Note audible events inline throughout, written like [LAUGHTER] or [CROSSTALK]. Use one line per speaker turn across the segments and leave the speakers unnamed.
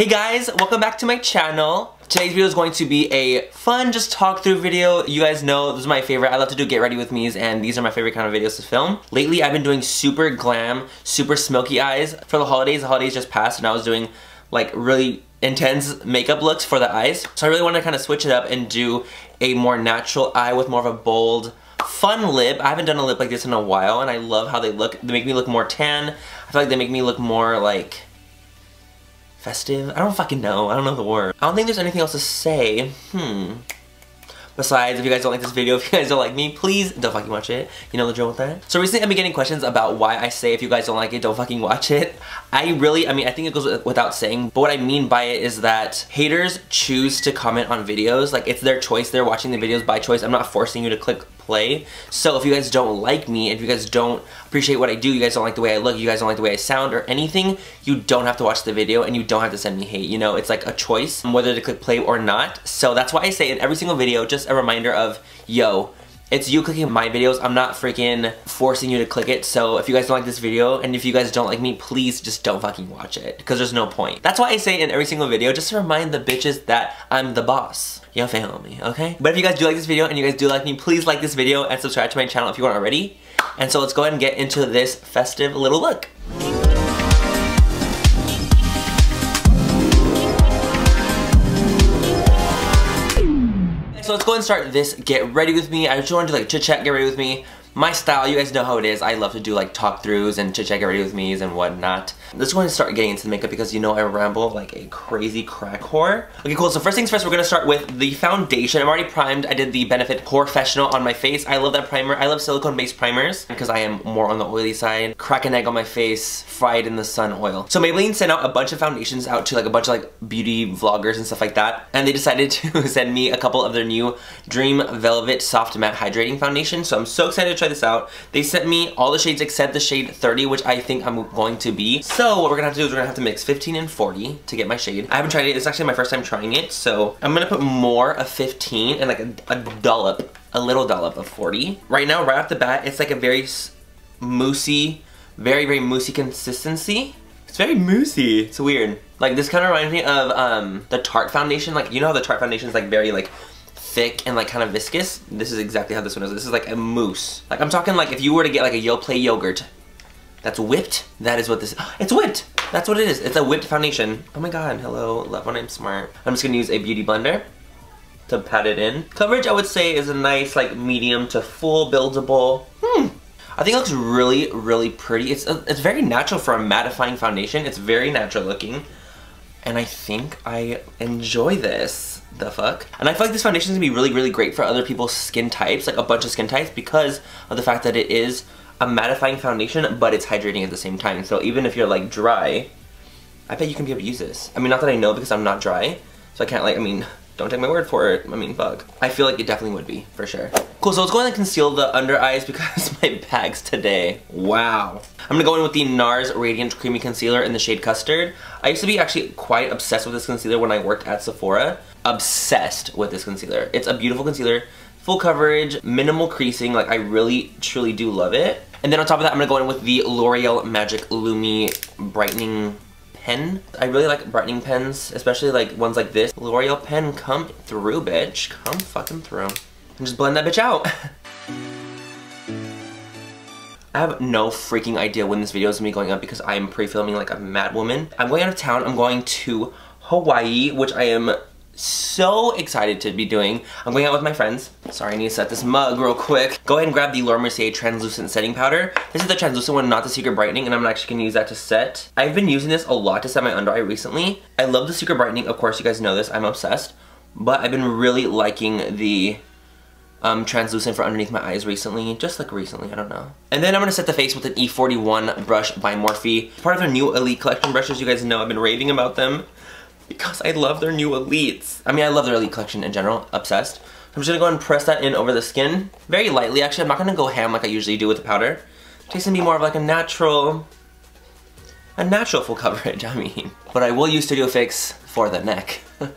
Hey guys, welcome back to my channel. Today's video is going to be a fun, just talk through video. You guys know this is my favorite. I love to do get ready with me's and these are my favorite kind of videos to film. Lately, I've been doing super glam, super smoky eyes. For the holidays, the holidays just passed and I was doing like really intense makeup looks for the eyes. So I really want to kind of switch it up and do a more natural eye with more of a bold, fun lip. I haven't done a lip like this in a while and I love how they look. They make me look more tan. I feel like they make me look more like festive? I don't fucking know. I don't know the word. I don't think there's anything else to say. Hmm. Besides, if you guys don't like this video, [LAUGHS] if you guys don't like me, please don't fucking watch it. You know the drill with that? So recently I've been getting questions about why I say if you guys don't like it, don't fucking watch it. I really, I mean, I think it goes without saying, but what I mean by it is that haters choose to comment on videos. Like, it's their choice. They're watching the videos by choice. I'm not forcing you to click play. So if you guys don't like me, if you guys don't appreciate what I do, you guys don't like the way I look, you guys don't like the way I sound or anything, you don't have to watch the video and you don't have to send me hate. You know, it's like a choice whether to click play or not. So that's why I say in every single video, just a reminder of, yo, it's you clicking my videos. I'm not freaking forcing you to click it. So if you guys don't like this video and if you guys don't like me, please just don't fucking watch it because there's no point. That's why I say in every single video, just to remind the bitches that I'm the boss. You feel me, okay? But if you guys do like this video and you guys do like me, please like this video and subscribe to my channel if you aren't already. And so let's go ahead and get into this festive little look. So let's go and start this get ready with me. I just wanted to like chit chat, get ready with me my style, you guys know how it is. I love to do like talk throughs and chit chat ready with me's and whatnot. Let's go and start getting into the makeup because you know I ramble like a crazy crack whore. Okay, cool. So first things first, we're gonna start with the foundation. I'm already primed. I did the Benefit POREfessional on my face. I love that primer. I love silicone-based primers because I am more on the oily side. Crack an egg on my face, fried in the sun oil. So Maybelline sent out a bunch of foundations out to like a bunch of like beauty vloggers and stuff like that. And they decided [LAUGHS] to send me a couple of their new Dream Velvet Soft Matte Hydrating Foundation. So I'm so excited try this out. They sent me all the shades except the shade 30, which I think I'm going to be. So what we're gonna have to do is we're gonna have to mix 15 and 40 to get my shade. I haven't tried it, it's actually my first time trying it, so I'm gonna put more of 15 and like a, a dollop, a little dollop of 40. Right now, right off the bat, it's like a very moussey, very, very moussey consistency. It's very moussey. It's weird. Like this kind of reminds me of um, the Tarte foundation. Like you know how the Tarte foundation is like very like thick and like kind of viscous. This is exactly how this one is. This is like a mousse. Like I'm talking like if you were to get like a Yoplait yogurt that's whipped, that is what this, it's whipped. That's what it is. It's a whipped foundation. Oh my god, hello, love when I'm smart. I'm just gonna use a beauty blender to pat it in. Coverage I would say is a nice like medium to full buildable. Hmm. I think it looks really, really pretty. It's, a, it's very natural for a mattifying foundation. It's very natural looking. And I think I enjoy this the fuck? And I feel like this foundation is gonna be really, really great for other people's skin types, like a bunch of skin types, because of the fact that it is a mattifying foundation, but it's hydrating at the same time. So even if you're like dry, I bet you can be able to use this. I mean, not that I know because I'm not dry, so I can't like, I mean, don't take my word for it. I mean, fuck. I feel like it definitely would be, for sure. Cool, so let's go ahead and conceal the under eyes because [LAUGHS] my bags today, wow. I'm gonna go in with the NARS Radiant Creamy Concealer in the shade Custard. I used to be actually quite obsessed with this concealer when I worked at Sephora. Obsessed with this concealer. It's a beautiful concealer, full coverage, minimal creasing, like I really, truly do love it. And then on top of that, I'm gonna go in with the L'Oreal Magic Lumi Brightening pen. I really like brightening pens, especially like ones like this. L'Oreal pen, come through, bitch. Come fucking through. And just blend that bitch out. [LAUGHS] I have no freaking idea when this video is gonna be going up because I am pre-filming like a mad woman. I'm going out of town. I'm going to Hawaii, which I am so excited to be doing. I'm going out with my friends. Sorry, I need to set this mug real quick. Go ahead and grab the Laura Mercier Translucent Setting Powder. This is the translucent one, not the Secret Brightening, and I'm actually gonna use that to set. I've been using this a lot to set my under eye recently. I love the Secret Brightening. Of course, you guys know this. I'm obsessed. But I've been really liking the um, translucent for underneath my eyes recently, just like recently, I don't know. And then I'm gonna set the face with an E41 brush by Morphe. Part of their new Elite Collection brushes, you guys know I've been raving about them because I love their new Elites. I mean, I love their Elite collection in general, obsessed. I'm just gonna go and press that in over the skin, very lightly actually. I'm not gonna go ham like I usually do with the powder. It's gonna be more of like a natural, a natural full [LAUGHS] coverage, I mean. But I will use Studio Fix for the neck. [LAUGHS]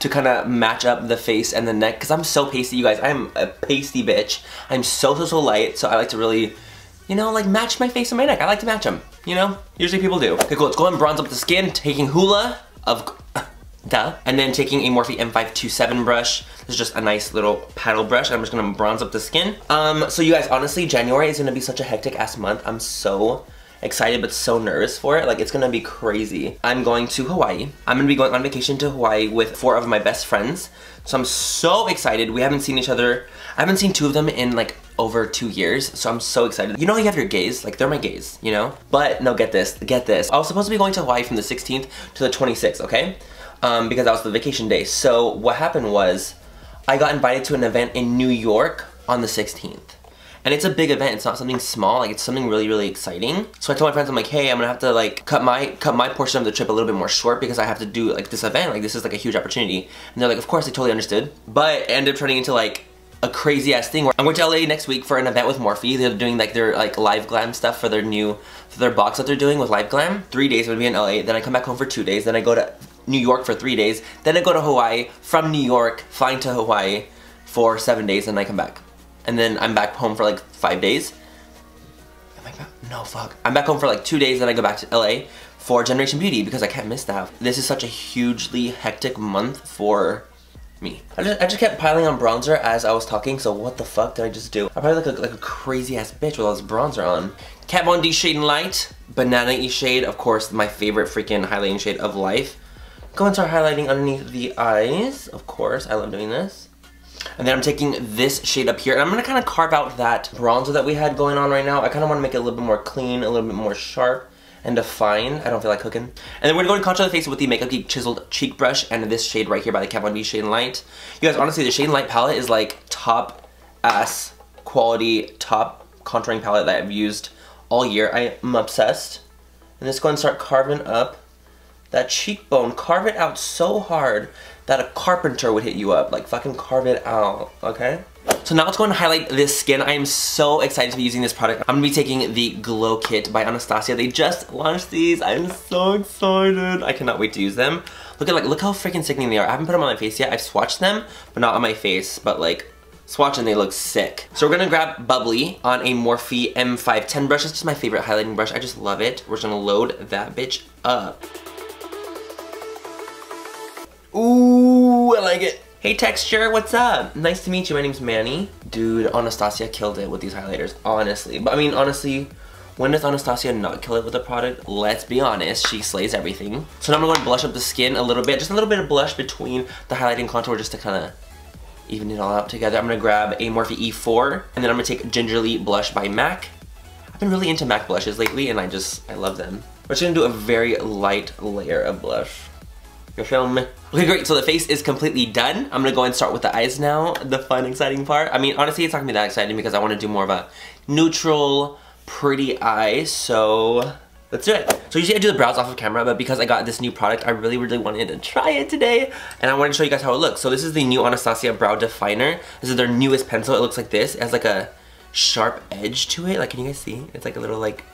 to kind of match up the face and the neck because I'm so pasty, you guys. I'm a pasty bitch. I'm so, so, so light, so I like to really, you know, like match my face and my neck. I like to match them, you know? Usually people do. Okay, cool. Let's go and bronze up the skin, taking Hoola of [LAUGHS] duh. And then taking a Morphe M527 brush. This is just a nice little paddle brush. I'm just gonna bronze up the skin. Um, so you guys, honestly, January is gonna be such a hectic ass month. I'm so excited but so nervous for it. Like it's gonna be crazy. I'm going to Hawaii. I'm gonna be going on vacation to Hawaii with four of my best friends. So I'm so excited. We haven't seen each other. I haven't seen two of them in like over two years, so I'm so excited. You know you have your gays, like they're my gays, you know? But no, get this, get this. I was supposed to be going to Hawaii from the 16th to the 26th, okay? Um, because that was the vacation day. So what happened was, I got invited to an event in New York on the 16th. And it's a big event, it's not something small, like it's something really, really exciting. So I told my friends, I'm like, hey, I'm gonna have to like cut my cut my portion of the trip a little bit more short because I have to do like this event, like this is like a huge opportunity. And they're like, of course, they totally understood. But it ended up turning into like a crazy ass thing where I'm going to LA next week for an event with Morphe. They're doing like their like live glam stuff for their new for their box that they're doing with live glam. Three days I'm gonna be in LA, then I come back home for two days, then I go to New York for three days, then I go to Hawaii, from New York, flying to Hawaii for seven days, and I come back and then I'm back home for like five days. Am I back? No, fuck. I'm back home for like two days, then I go back to LA for Generation Beauty because I can't miss that. This is such a hugely hectic month for me. I just, I just kept piling on bronzer as I was talking, so what the fuck did I just do? I probably look like, like a crazy ass bitch with all this bronzer on. Kat Von D Shade Light, Banana E shade, of course, my favorite freaking highlighting shade of life. Go and start highlighting underneath the eyes, of course, I love doing this. And then I'm taking this shade up here, and I'm gonna kind of carve out that bronzer that we had going on right now. I kind of want to make it a little bit more clean, a little bit more sharp and defined. I don't feel like cooking. And then we're going to go and contour the face with the Makeup Geek Chiseled Cheek Brush and this shade right here by the Kat Von D Shade Light. You guys, honestly, the Shade Light palette is like top ass quality, top contouring palette that I've used all year. I am obsessed. And let's go and start carving up that cheekbone. Carve it out so hard that a carpenter would hit you up. Like fucking carve it out, okay? So now let's go and highlight this skin. I am so excited to be using this product. I'm gonna be taking the Glow Kit by Anastasia. They just launched these. I'm so excited. I cannot wait to use them. Look at like, look how freaking sickening they are. I haven't put them on my face yet. I've swatched them, but not on my face, but like, swatch and they look sick. So we're gonna grab Bubbly on a Morphe M510 brush. This is my favorite highlighting brush. I just love it. We're just gonna load that bitch up. Ooh, I like it. Hey Texture, what's up? Nice to meet you, my name's Manny. Dude, Anastasia killed it with these highlighters, honestly. But I mean, honestly, when does Anastasia not kill it with a product? Let's be honest, she slays everything. So now I'm gonna blush up the skin a little bit, just a little bit of blush between the highlight and contour just to kind of even it all out together. I'm gonna grab a Morphe E4, and then I'm gonna take Gingerly Blush by MAC. I've been really into MAC blushes lately, and I just, I love them. We're just gonna do a very light layer of blush. Me? Okay, great. So the face is completely done. I'm gonna go and start with the eyes now. The fun, exciting part. I mean, honestly, it's not gonna be that exciting because I wanna do more of a neutral, pretty eye. So let's do it. So usually I do the brows off of camera, but because I got this new product, I really, really wanted to try it today. And I wanted to show you guys how it looks. So this is the new Anastasia Brow Definer. This is their newest pencil. It looks like this. It has like a sharp edge to it. Like, can you guys see? It's like a little like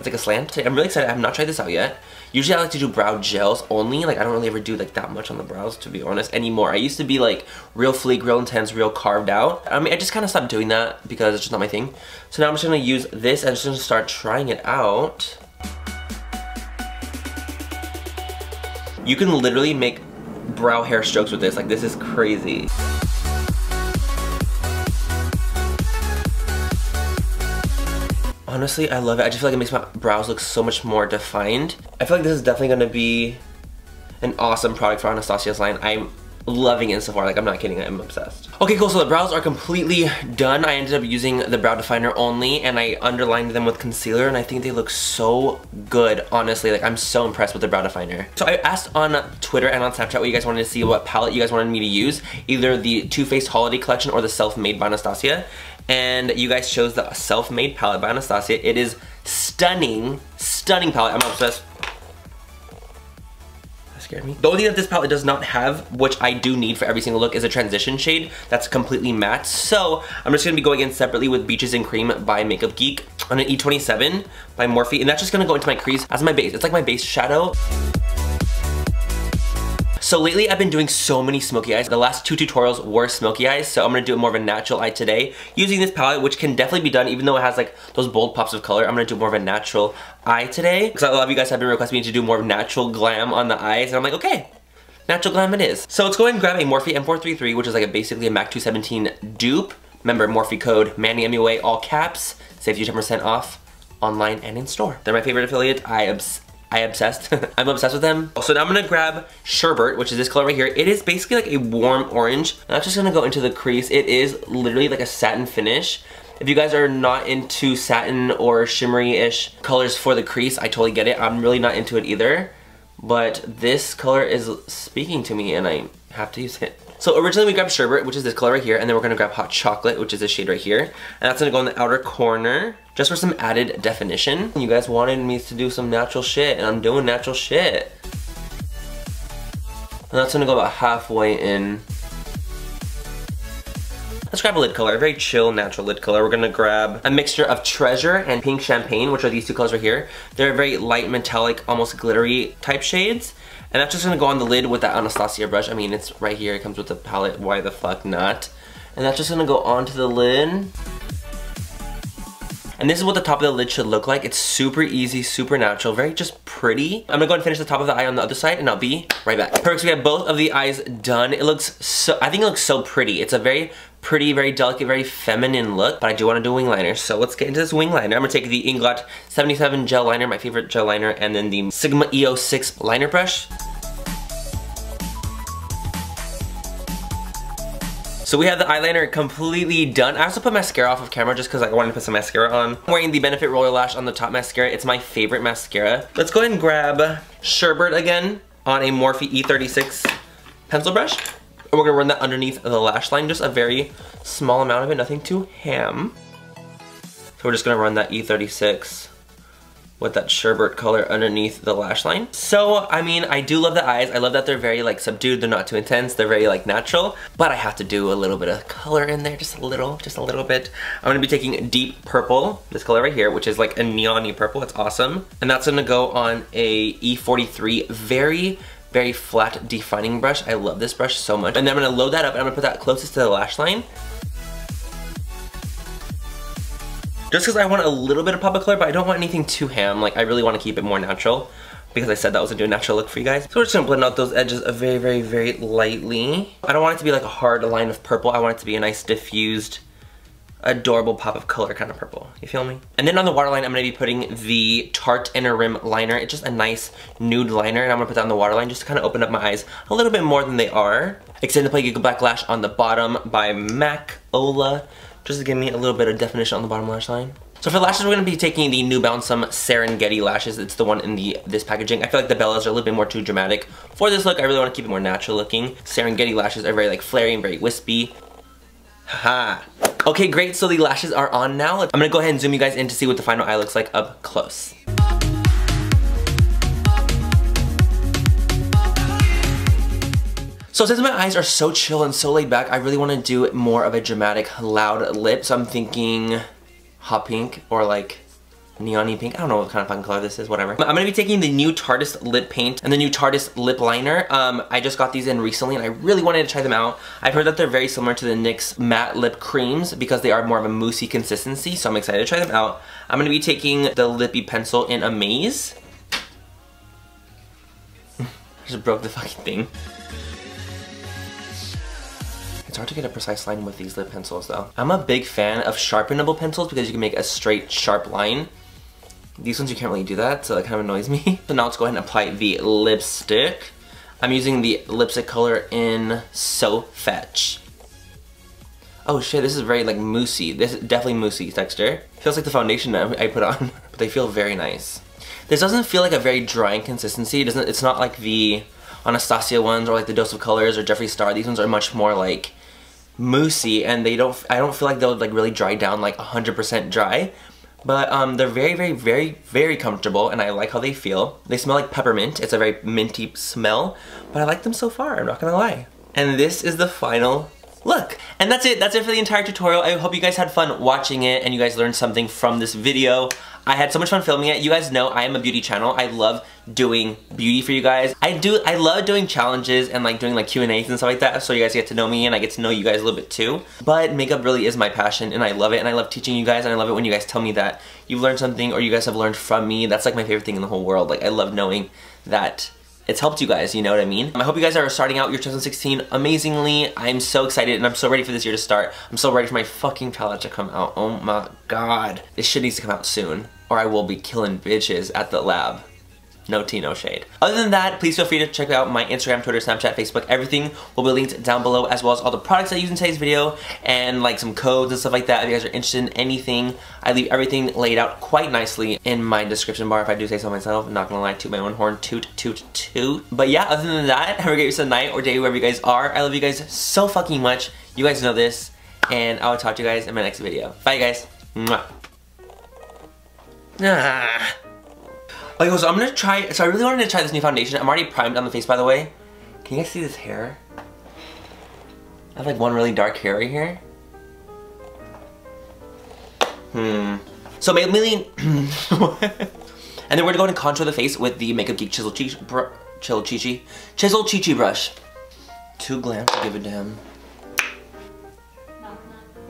it's like a slant. I'm really excited. I have not tried this out yet. Usually I like to do brow gels only. Like I don't really ever do like that much on the brows to be honest anymore. I used to be like real fleek, real intense, real carved out. I mean I just kind of stopped doing that because it's just not my thing. So now I'm just gonna use this and just gonna start trying it out. You can literally make brow hair strokes with this. Like this is crazy. Honestly, I love it. I just feel like it makes my brows look so much more defined. I feel like this is definitely gonna be an awesome product for Anastasia's line. I'm loving it so far. Like, I'm not kidding. I'm obsessed. Okay, cool. So the brows are completely done. I ended up using the brow definer only, and I underlined them with concealer, and I think they look so good, honestly. Like, I'm so impressed with the brow definer. So I asked on Twitter and on Snapchat what you guys wanted to see, what palette you guys wanted me to use, either the Too Faced Holiday Collection or the Self-Made by Anastasia and you guys chose the Self-Made palette by Anastasia. It is stunning, stunning palette. I'm obsessed. That scared me. The only thing that this palette does not have, which I do need for every single look, is a transition shade that's completely matte. So I'm just gonna be going in separately with Beaches and Cream by Makeup Geek on an E27 by Morphe, and that's just gonna go into my crease as my base. It's like my base shadow. So lately I've been doing so many smoky eyes. The last two tutorials were smoky eyes, so I'm gonna do more of a natural eye today using this palette, which can definitely be done even though it has like those bold pops of color. I'm gonna do more of a natural eye today because a lot of you guys have been requesting me to do more of natural glam on the eyes, and I'm like, okay, natural glam it is. So let's go ahead and grab a Morphe M433, which is like a basically a MAC 217 dupe. Remember, Morphe code MANNYMUA, all caps, saves you 10% off online and in store. They're my favorite affiliate. I I obsessed. [LAUGHS] I'm obsessed with them. So now I'm gonna grab Sherbert, which is this color right here. It is basically like a warm orange. I'm just gonna go into the crease. It is literally like a satin finish. If you guys are not into satin or shimmery-ish colors for the crease, I totally get it. I'm really not into it either. But this color is speaking to me and I have to use it. So originally we grabbed Sherbet, which is this color right here, and then we're gonna grab Hot Chocolate, which is this shade right here. And that's gonna go in the outer corner, just for some added definition. You guys wanted me to do some natural shit, and I'm doing natural shit. And that's gonna go about halfway in. Let's grab a lid color, a very chill, natural lid color. We're gonna grab a mixture of Treasure and Pink Champagne, which are these two colors right here. They're very light, metallic, almost glittery type shades. And that's just gonna go on the lid with that Anastasia brush. I mean, it's right here, it comes with the palette, why the fuck not? And that's just gonna go onto the lid. And this is what the top of the lid should look like. It's super easy, super natural, very just pretty. I'm gonna go and finish the top of the eye on the other side and I'll be right back. Perfect, we have both of the eyes done. It looks so, I think it looks so pretty. It's a very pretty, very delicate, very feminine look, but I do want to do wing liner. So let's get into this wing liner. I'm gonna take the Inglot 77 gel liner, my favorite gel liner, and then the Sigma E06 liner brush. So we have the eyeliner completely done. I also put mascara off of camera just because I wanted to put some mascara on. I'm wearing the Benefit Roller Lash on the top mascara. It's my favorite mascara. Let's go ahead and grab Sherbert again on a Morphe E36 pencil brush. We're gonna run that underneath the lash line, just a very small amount of it, nothing too ham. So we're just gonna run that E36 with that sherbet color underneath the lash line. So, I mean, I do love the eyes. I love that they're very like subdued, they're not too intense, they're very like natural, but I have to do a little bit of color in there, just a little, just a little bit. I'm gonna be taking deep purple, this color right here, which is like a neon purple, it's awesome. And that's gonna go on a E43, very, very flat defining brush. I love this brush so much. And then I'm gonna load that up and I'm gonna put that closest to the lash line. Just because I want a little bit of pop of color, but I don't want anything too ham. Like, I really want to keep it more natural because I said that was a natural look for you guys. So we're just gonna blend out those edges very, very, very lightly. I don't want it to be like a hard line of purple. I want it to be a nice diffused, adorable pop of color kind of purple. You feel me? And then on the waterline, I'm gonna be putting the Tarte Inner Rim liner. It's just a nice nude liner, and I'm gonna put that on the waterline just to kind of open up my eyes a little bit more than they are. Extended Play Gigablack Lash on the bottom by MAC Ola just to give me a little bit of definition on the bottom lash line. So for lashes, we're going to be taking the New Balance some Serengeti lashes. It's the one in the this packaging. I feel like the Bellas are a little bit more too dramatic. For this look, I really want to keep it more natural looking. Serengeti lashes are very like flary and very wispy. Haha. Okay, great. So the lashes are on now. I'm to go ahead and zoom you guys in to see what the final eye looks like up close. So since my eyes are so chill and so laid back, I really want to do more of a dramatic, loud lip. So I'm thinking hot pink or like neon pink. I don't know what kind of fucking color this is, whatever. I'm gonna be taking the new Tarteist lip paint and the new Tarteist lip liner. Um, I just got these in recently and I really wanted to try them out. I've heard that they're very similar to the NYX matte lip creams because they are more of a moussey consistency, so I'm excited to try them out. I'm gonna be taking the lippy pencil in Amaze. [LAUGHS] Just broke the fucking thing. It's hard to get a precise line with these lip pencils though. I'm a big fan of sharpenable pencils because you can make a straight, sharp line. These ones you can't really do that, so that kind of annoys me. [LAUGHS] So now let's go ahead and apply the lipstick. I'm using the lipstick color in So Fetch. Oh shit, this is very like moussey. This is definitely moussey texture. Feels like the foundation I put on, [LAUGHS] but they feel very nice. This doesn't feel like a very drying consistency. It doesn't, it's not like the Anastasia ones or like the Dose of Colors or Jeffree Star. These ones are much more like moussey and they don't I don't feel like they'll like really dry down like 100% dry but um, they're very very very very comfortable and I like how they feel they smell like peppermint it's a very minty smell but I like them so far I'm not gonna lie and this is the final look. And that's it. That's it for the entire tutorial. I hope you guys had fun watching it and you guys learned something from this video. I had so much fun filming it. You guys know I am a beauty channel. I love doing beauty for you guys. I do, I love doing challenges and like doing like Q&As and stuff like that so you guys get to know me and I get to know you guys a little bit too. But makeup really is my passion and I love it and I love teaching you guys and I love it when you guys tell me that you've learned something or you guys have learned from me. That's like my favorite thing in the whole world. Like I love knowing that it's helped you guys, you know what I mean? I hope you guys are starting out your 2016 amazingly. I'm so excited and I'm so ready for this year to start. I'm so ready for my fucking palette to come out. Oh my god. This shit needs to come out soon or I will be killing bitches at the lab. No tea, no shade. Other than that, please feel free to check out my Instagram, Twitter, Snapchat, Facebook. Everything will be linked down below as well as all the products I use in today's video and like some codes and stuff like that. If you guys are interested in anything, I leave everything laid out quite nicely in my description bar if I do say so myself. I'm not gonna lie, toot my own horn, toot, toot, toot. But yeah, other than that, have a great rest of the night or day wherever you guys are. I love you guys so fucking much. You guys know this. And I will talk to you guys in my next video. Bye guys. Mwah. Ah. Okay, so I'm gonna try, so I really wanted to try this new foundation. I'm already primed on the face, by the way. Can you guys see this hair? I have like one really dark hair right here. Hmm. So mainly, [LAUGHS] and then we're gonna go and contour the face with the Makeup Geek Chisel Chi, Chisel Chi Chisel Chi Chi brush. Too glam to give a damn.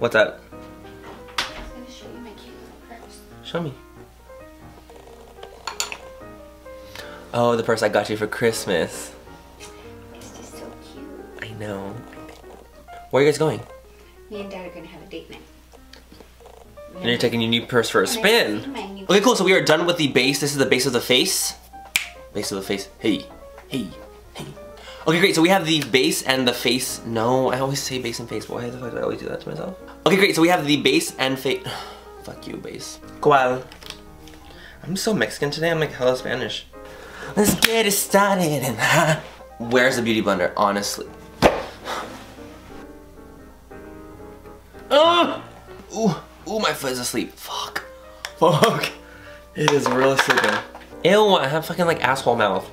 What's that?
Show,
show me. Oh, the purse I got you for Christmas.
It's just so cute.
I know. Where are you guys going?
Me and Dad are gonna have a date night.
And you're taking your new purse for a spin. Okay, cool. So we are done with the base. This is the base of the face. Base of the face. Hey, hey, hey. Okay, great. So we have the base and the face. No, I always say base and face. Why the fuck did I always do that to myself? Okay, great. So we have the base and face. [SIGHS] Fuck you, base. Cual. I'm so Mexican today. I'm like hella Spanish. Let's get it started and ha. Where's the beauty blender, honestly? Oh! Ooh, ooh, my foot is asleep. Fuck. Fuck. It is really sleeping. Ew, I have fucking like asshole mouth.